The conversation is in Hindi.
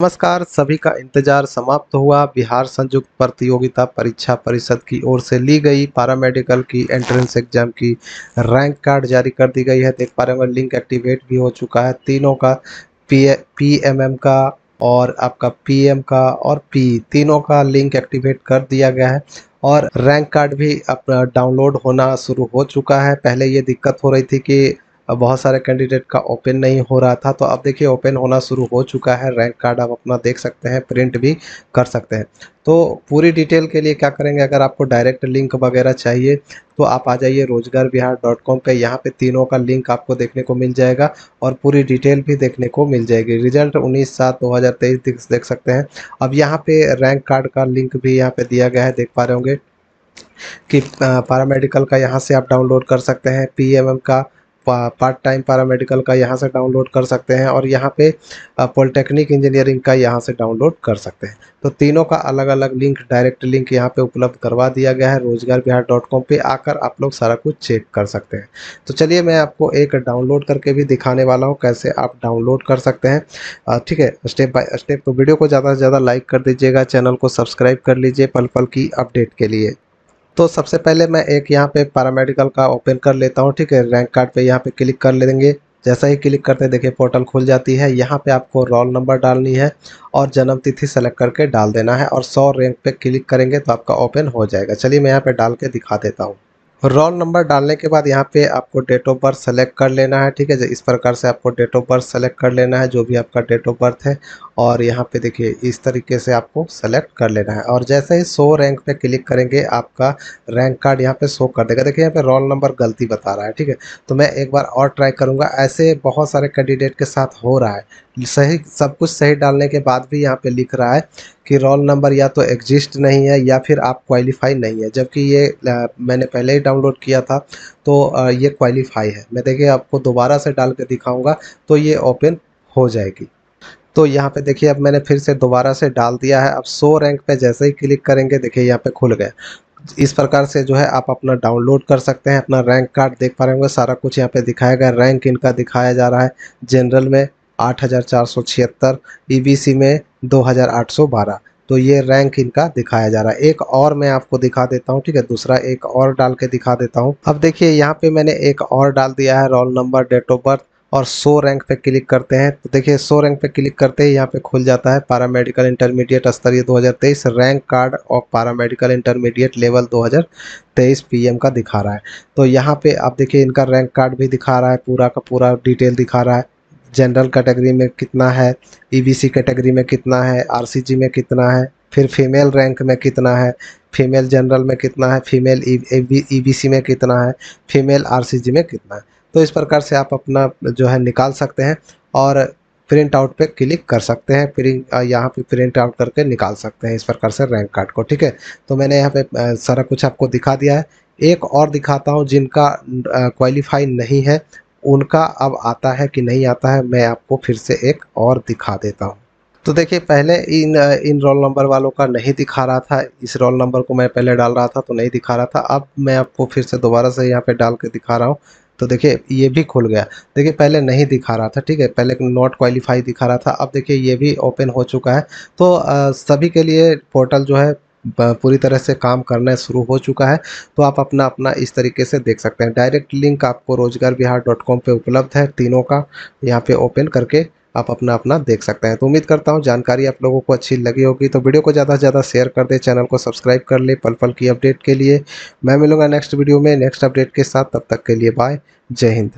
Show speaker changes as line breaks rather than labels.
नमस्कार, सभी का इंतज़ार समाप्त हुआ। बिहार संयुक्त प्रतियोगिता परीक्षा परिषद की ओर से ली गई पैरामेडिकल की एंट्रेंस एग्ज़ाम की रैंक कार्ड जारी कर दी गई है। देख पा रहे होंगे लिंक एक्टिवेट भी हो चुका है। तीनों का पी पीएमएम का और आपका पीएम का और पी तीनों का लिंक एक्टिवेट कर दिया गया है। और रैंक कार्ड भी अपना डाउनलोड होना शुरू हो चुका है। पहले ये दिक्कत हो रही थी कि बहुत सारे कैंडिडेट का ओपन नहीं हो रहा था तो अब देखिए ओपन होना शुरू हो चुका है। रैंक कार्ड आप अपना देख सकते हैं प्रिंट भी कर सकते हैं। तो पूरी डिटेल के लिए क्या करेंगे? अगर आपको डायरेक्ट लिंक वगैरह चाहिए तो आप आ जाइए रोज़गार बिहार डॉट कॉम पर यहाँ पर तीनों का लिंक आपको देखने को मिल जाएगा और पूरी डिटेल भी देखने को मिल जाएगी। रिज़ल्ट उन्नीस सात दो हज़ार तेईस देख सकते हैं। अब यहाँ पे रैंक कार्ड का लिंक भी यहाँ पे दिया गया है, देख पा रहे होंगे कि पैरामेडिकल का यहाँ से आप डाउनलोड कर सकते हैं पीएमएम का पार्ट टाइम पैरामेडिकल का यहाँ से डाउनलोड कर सकते हैं और यहाँ पे पॉलिटेक्निक इंजीनियरिंग का यहाँ से डाउनलोड कर सकते हैं। तो तीनों का अलग अलग लिंक डायरेक्ट लिंक यहाँ पे उपलब्ध करवा दिया गया है। रोज़गार बिहार डॉट कॉम पर आकर आप लोग सारा कुछ चेक कर सकते हैं। तो चलिए मैं आपको एक डाउनलोड करके भी दिखाने वाला हूँ कैसे आप डाउनलोड कर सकते हैं। ठीक है स्टेप बाय स्टेप तो वीडियो को ज़्यादा से ज़्यादा लाइक कर दीजिएगा, चैनल को सब्सक्राइब कर लीजिए पल पल की अपडेट के लिए। तो सबसे पहले मैं एक यहाँ पे पैरामेडिकल का ओपन कर लेता हूँ, ठीक है? रैंक कार्ड पे यहाँ पे क्लिक कर लेंगे। जैसा ही क्लिक करते देखिए पोर्टल खुल जाती है। यहाँ पे आपको रोल नंबर डालनी है और जन्म तिथि सेलेक्ट करके डाल देना है और सौ रैंक पे क्लिक करेंगे तो आपका ओपन हो जाएगा। चलिए मैं यहाँ पे डाल के दिखा देता हूँ। रोल नंबर डालने के बाद यहाँ पे आपको डेट ऑफ़ बर्थ सेलेक्ट कर लेना है, ठीक है? इस प्रकार से आपको डेट ऑफ़ बर्थ सेलेक्ट कर लेना है, जो भी आपका डेट ऑफ़ बर्थ है, और यहाँ पे देखिए, इस तरीके से आपको सेलेक्ट कर लेना है। और जैसे ही शो रैंक पे क्लिक करेंगे, आपका रैंक कार्ड यहाँ पे शो कर देगा। देखिए, यहाँ पे रोल नंबर गलती बता रहा है, ठीक है? तो मैं एक बार और ट्राई करूँगा। ऐसे बहुत सारे कैंडिडेट के साथ हो रहा है। सही, सब कुछ सही डालने के बाद भी यहाँ पे लिख रहा है कि रोल नंबर या तो एग्जिस्ट नहीं है या फिर आप क्वालिफाई नहीं है। जबकि ये आ, मैंने पहले ही डाउनलोड किया था तो आ, ये क्वालिफाई है। मैं देखिए आपको दोबारा से डाल के दिखाऊँगा तो ये ओपन हो जाएगी। तो यहाँ पे देखिए अब मैंने फिर से दोबारा से डाल दिया है। अब सो रैंक पे जैसे ही क्लिक करेंगे देखिए यहाँ पे खुल गया इस प्रकार से जो है आप अपना डाउनलोड कर सकते हैं अपना रैंक कार्ड देख पा रहे होंगे। सारा कुछ यहाँ पे दिखाया गया। रैंक इनका दिखाया जा रहा है। जनरल में आठ हज़ार चार सौ छिहत्तर ई में दो हज़ार आठ सौ बारह। तो ये रैंक इनका दिखाया जा रहा है। एक और मैं आपको दिखा देता हूँ, ठीक है? दूसरा एक और डाल के दिखा देता हूँ। अब देखिए, यहाँ पे मैंने एक और डाल दिया है roll number date of birth और सो रैंक पे क्लिक करते हैं। तो देखिए सो रैंक पे क्लिक करते ही यहाँ पे खुल जाता है पैरामेडिकल इंटरमीडिएट स्तरीय 2023 रैंक कार्ड और पैरामेडिकल इंटरमीडिएट लेवल 2023 पीएम का दिखा रहा है। तो यहाँ पे आप देखिए, इनका रैंक कार्ड भी दिखा रहा है, पूरा का पूरा डिटेल दिखा रहा है। जनरल कैटेगरी में कितना है ईबीसी e कैटेगरी में कितना है आरसीजी में कितना है, फिर फीमेल रैंक में कितना है फीमेल जनरल में कितना है फीमेल ईबीसी e में कितना है फीमेल आरसीजी में कितना है। तो इस प्रकार से आप अपना जो है निकाल सकते हैं और प्रिंट आउट पे क्लिक कर सकते हैं प्रिंट यहाँ पे प्रिंट आउट करके निकाल सकते हैं इस प्रकार से रैंक कार्ड को, ठीक है? तो मैंने यहाँ पे सारा कुछ आपको दिखा दिया है। एक और दिखाता हूँ जिनका क्वालिफाई नहीं है उनका अब आता है कि नहीं आता है मैं आपको फिर से एक और दिखा देता हूँ। तो देखिए पहले इन इन रोल नंबर वालों का नहीं दिखा रहा था। इस रोल नंबर को मैं पहले डाल रहा था तो नहीं दिखा रहा था। अब मैं आपको फिर से दोबारा से यहाँ पे डाल के दिखा रहा हूँ। तो देखिए ये भी खुल गया। देखिए पहले नहीं दिखा रहा था ठीक है? पहले नॉट क्वालिफाई दिखा रहा था। अब देखिए ये भी ओपन हो चुका है। तो आ, सभी के लिए पोर्टल जो है पूरी तरह से काम करना शुरू हो चुका है तो आप अपना अपना इस तरीके से देख सकते हैं। डायरेक्ट लिंक आपको रोज़गार बिहार डॉट कॉम पर उपलब्ध है, तीनों का यहाँ पे ओपन करके आप अपना अपना देख सकते हैं। तो उम्मीद करता हूँ जानकारी आप लोगों को अच्छी लगी होगी तो वीडियो को ज़्यादा से ज़्यादा शेयर कर दे, चैनल को सब्सक्राइब कर ले पल पल की अपडेट के लिए। मैं मिलूँगा नेक्स्ट वीडियो में, नेक्स्ट अपडेट के साथ, तब तक के लिए बाय, जय हिंद।